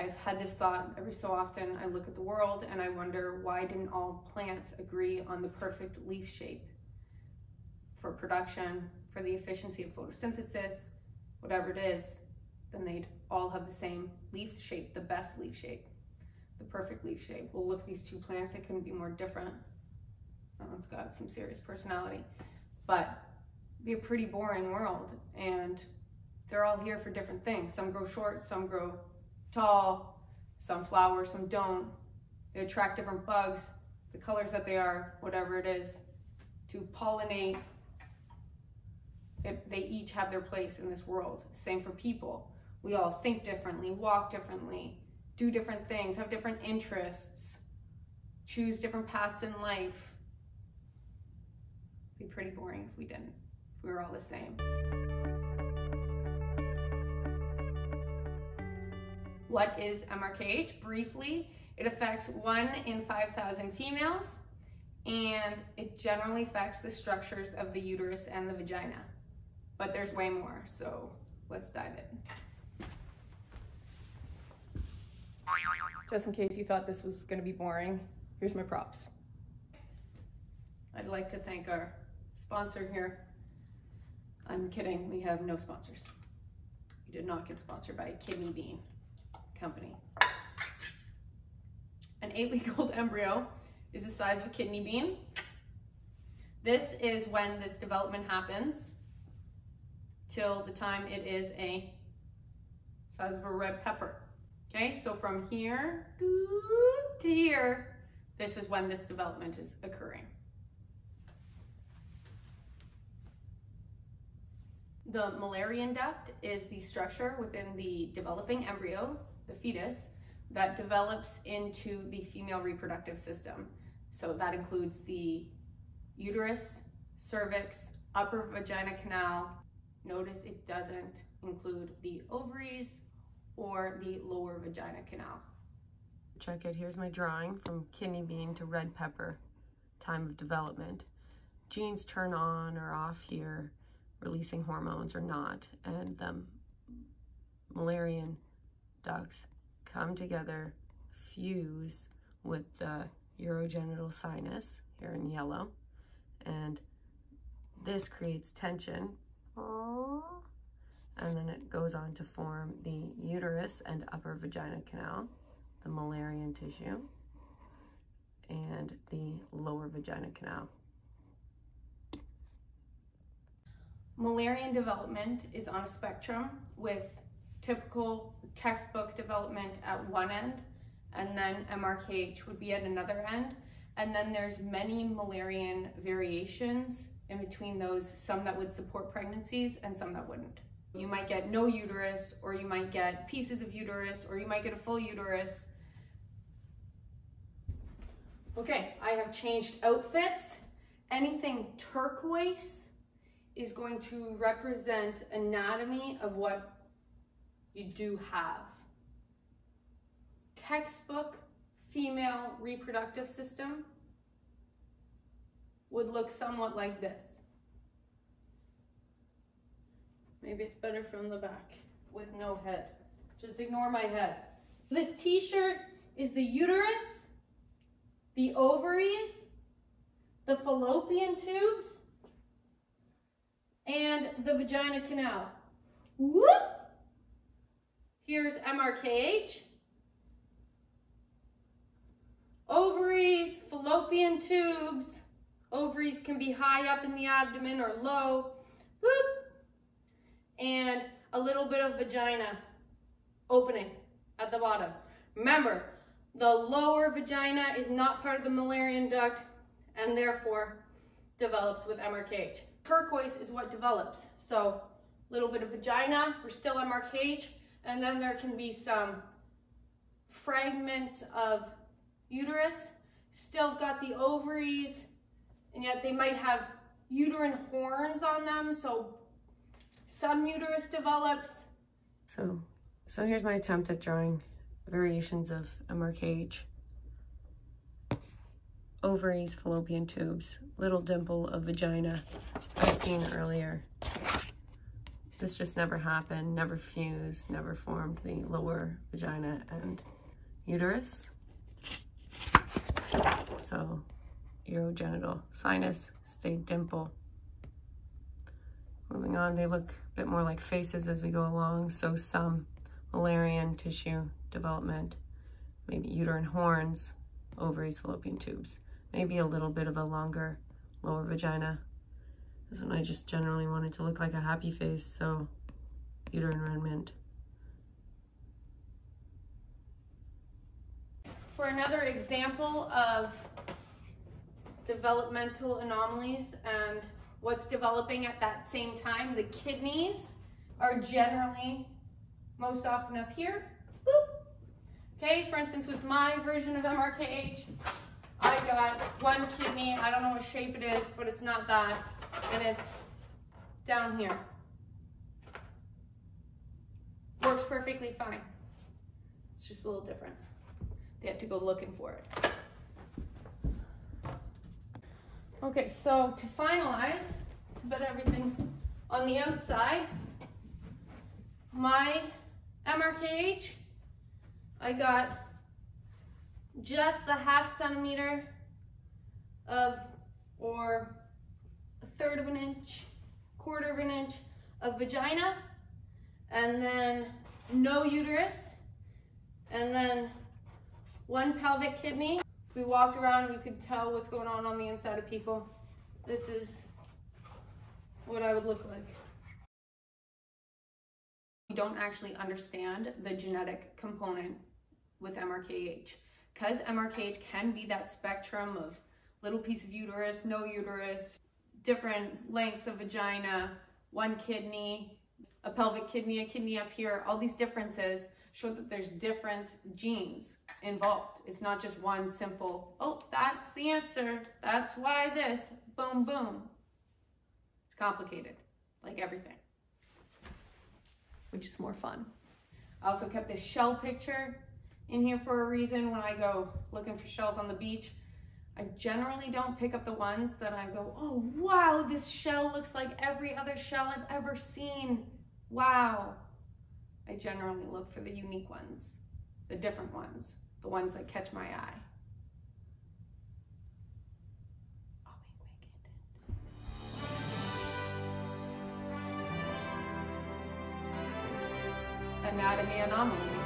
I've had this thought every so often. I look at the world and I wonder why didn't all plants agree on the perfect leaf shape for production, for the efficiency of photosynthesis, whatever it is, then they'd all have the same leaf shape, the best leaf shape, the perfect leaf shape. We'll look at these two plants, they couldn't be more different. That one's got some serious personality, but be a pretty boring world. And they're all here for different things. Some grow short, some grow tall, some flower, some don't. They attract different bugs, the colors that they are, whatever it is, to pollinate. It, they each have their place in this world. Same for people. We all think differently, walk differently, do different things, have different interests, choose different paths in life. It'd be pretty boring if we didn't, if we were all the same. What is MRKH? Briefly, it affects one in 5,000 females and it generally affects the structures of the uterus and the vagina. But there's way more, so let's dive in. Just in case you thought this was gonna be boring, here's my props. I'd like to thank our sponsor here. I'm kidding, we have no sponsors. We did not get sponsored by Kidney Bean company. An eight week old embryo is the size of a kidney bean. This is when this development happens till the time it is a size of a red pepper. Okay, so from here to here, this is when this development is occurring. The Mullerian duct is the structure within the developing embryo the fetus, that develops into the female reproductive system. So that includes the uterus, cervix, upper vagina canal. Notice it doesn't include the ovaries or the lower vagina canal. Check it, here's my drawing from kidney bean to red pepper, time of development. Genes turn on or off here, releasing hormones or not, and the Mullerian ducts come together, fuse with the urogenital sinus here in yellow, and this creates tension. And then it goes on to form the uterus and upper vagina canal, the Mullerian tissue, and the lower vagina canal. Mullerian development is on a spectrum with typical textbook development at one end, and then MRKH would be at another end. And then there's many Mullerian variations in between those, some that would support pregnancies and some that wouldn't. You might get no uterus, or you might get pieces of uterus, or you might get a full uterus. Okay, I have changed outfits. Anything turquoise is going to represent anatomy of what you do have. Textbook female reproductive system would look somewhat like this. Maybe it's better from the back with no head. Just ignore my head. This t-shirt is the uterus, the ovaries, the fallopian tubes, and the vagina canal. Whoop! Here's MRKH. Ovaries, fallopian tubes. Ovaries can be high up in the abdomen or low. Whoop. And a little bit of vagina opening at the bottom. Remember, the lower vagina is not part of the Mullerian duct and therefore develops with MRKH. Turquoise is what develops. So a little bit of vagina, we're still MRKH, and then there can be some fragments of uterus, still got the ovaries, and yet they might have uterine horns on them, so some uterus develops. So, so here's my attempt at drawing variations of MRKH. Ovaries, fallopian tubes, little dimple of vagina, as seen earlier. This just never happened, never fused, never formed the lower vagina and uterus. So urogenital sinus stayed dimple. Moving on, they look a bit more like faces as we go along. So some Mullerian tissue development, maybe uterine horns, ovaries, fallopian tubes, maybe a little bit of a longer lower vagina. This I just generally wanted to look like a happy face, so uterine remnant. For another example of developmental anomalies and what's developing at that same time, the kidneys are generally most often up here. Boop. Okay, for instance, with my version of MRKH, I got uh, one kidney, I don't know what shape it is, but it's not that, and it's down here. Works perfectly fine. It's just a little different. They have to go looking for it. Okay, so to finalize, to put everything on the outside, my MRKH, I got just the half centimeter of, or a third of an inch, quarter of an inch of vagina, and then no uterus, and then one pelvic kidney. If we walked around, we could tell what's going on on the inside of people. This is what I would look like. We don't actually understand the genetic component with MRKH because MRKH can be that spectrum of little piece of uterus, no uterus, different lengths of vagina, one kidney, a pelvic kidney, a kidney up here, all these differences show that there's different genes involved. It's not just one simple, oh, that's the answer. That's why this, boom, boom. It's complicated, like everything, which is more fun. I also kept this shell picture in here for a reason when I go looking for shells on the beach. I generally don't pick up the ones that I go, oh, wow, this shell looks like every other shell I've ever seen. Wow. I generally look for the unique ones, the different ones, the ones that catch my eye. Anatomy anomaly.